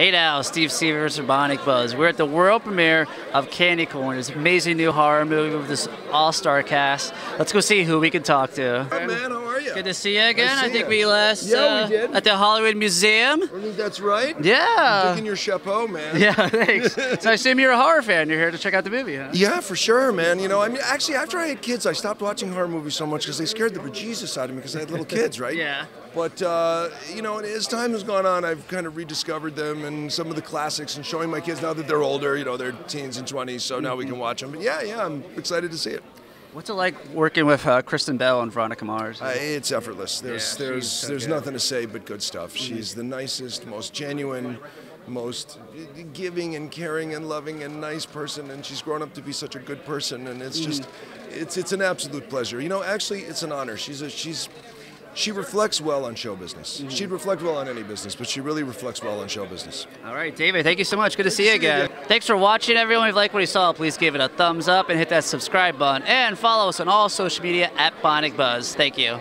Hey now, Steve Severs from Bionic Buzz. We're at the world premiere of Candy Corn, this amazing new horror movie with this all-star cast. Let's go see who we can talk to. Hi, man. How are you? Good to see you again. Nice I think you. we last Yeah, we uh, did. at the Hollywood Museum. I think that's right. Yeah. Digging your chapeau, man. Yeah, thanks. so I assume you're a horror fan. You're here to check out the movie, huh? Yeah, for sure, man. You know, I mean, actually, after I had kids, I stopped watching horror movies so much because they scared the bejesus out of me because I had little kids, right? Yeah. But uh, you know, as time has gone on, I've kind of rediscovered them and some of the classics, and showing my kids now that they're older. You know, they're teens and twenties, so now we can watch them. But yeah, yeah, I'm excited to see it. What's it like working with uh, Kristen Bell and Veronica Mars? Uh, it's effortless. There's Yeah, there's so there's good. nothing to say but good stuff. She's the nicest, most genuine, most giving and caring and loving and nice person, and she's grown up to be such a good person. And it's just, it's it's an absolute pleasure. You know, actually, it's an honor. She's a she's. She reflects well on show business. She'd reflect well on any business, but she really reflects well on show business. All right, David, thank you so much. Good to see you to see you again. again. Thanks for watching, everyone. If you like what you saw, please give it a thumbs up and hit that subscribe button. And follow us on all social media at Bionic Buzz. Thank you.